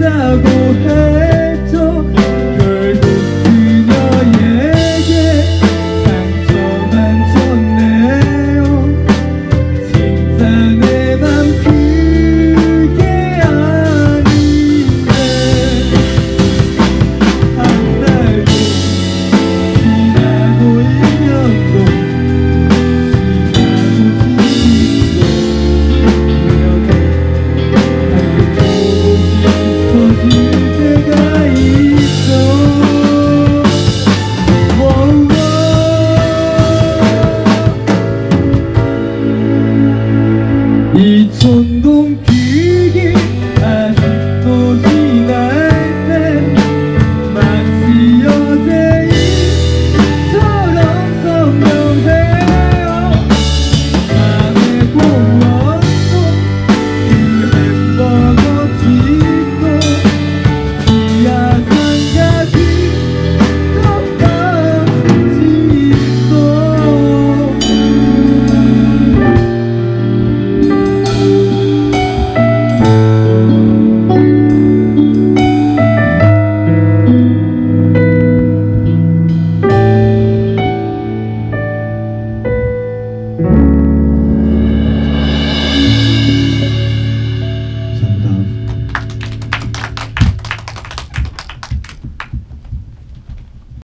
Ra cuộc.